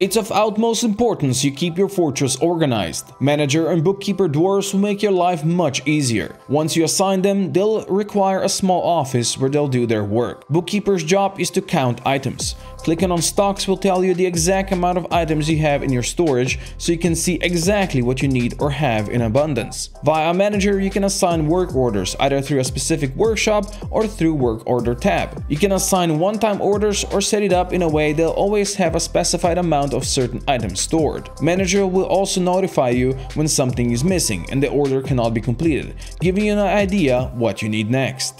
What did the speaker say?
It's of utmost importance you keep your fortress organized. Manager and bookkeeper dwarves will make your life much easier. Once you assign them, they'll require a small office where they'll do their work. Bookkeeper's job is to count items. Clicking on stocks will tell you the exact amount of items you have in your storage so you can see exactly what you need or have in abundance. Via Manager, you can assign work orders either through a specific workshop or through work order tab. You can assign one-time orders or set it up in a way they'll always have a specified amount of certain items stored. Manager will also notify you when something is missing and the order cannot be completed, giving you an idea what you need next.